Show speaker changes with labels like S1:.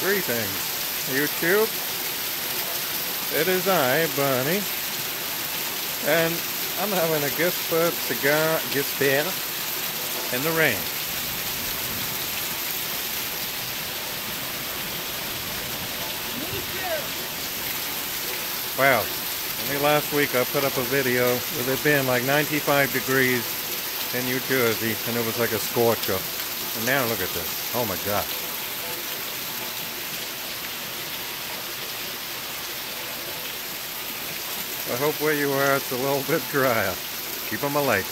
S1: Greetings, YouTube. It is I, Bernie, and I'm having a Gispert cigar Gispert in the rain. Wow, only last week I put up a video with it being like 95 degrees in New Jersey and it was like a scorcher. And now look at this. Oh my god. I hope where you are it's a little bit drier. Keep them alight.